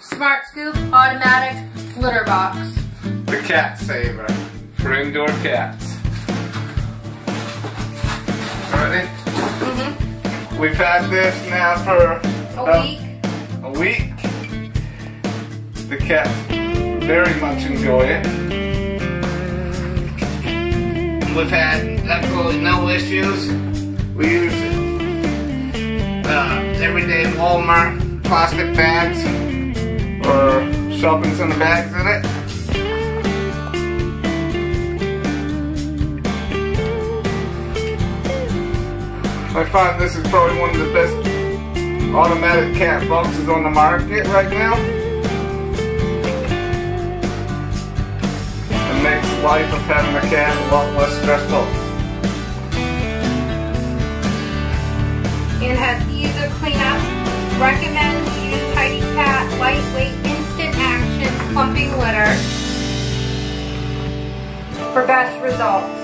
Smart Scoop Automatic Litter Box. The cat saver for indoor cats. Ready? Mm-hmm. We've had this now for A about week. a week. The cats very much enjoy it. We've had absolutely no issues. We use uh, everyday Walmart plastic bags shopping center bags in it. I find this is probably one of the best automatic cat boxes on the market right now. It makes life of having a cat a lot less stressful. and has ease of cleanup. Recommends use Tidy Cat lightweight for best results.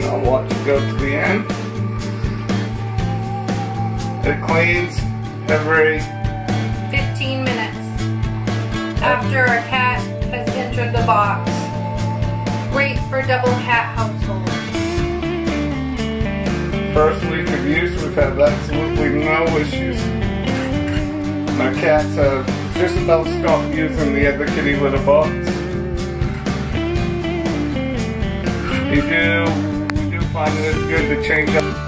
Now watch it go to the end. It cleans every 15 minutes after a cat has entered the box. Great for double cat households. first week of use. We've had absolutely no issues. My cats have just about stop using the other kitty litter box. You do, you do find that it's good to change up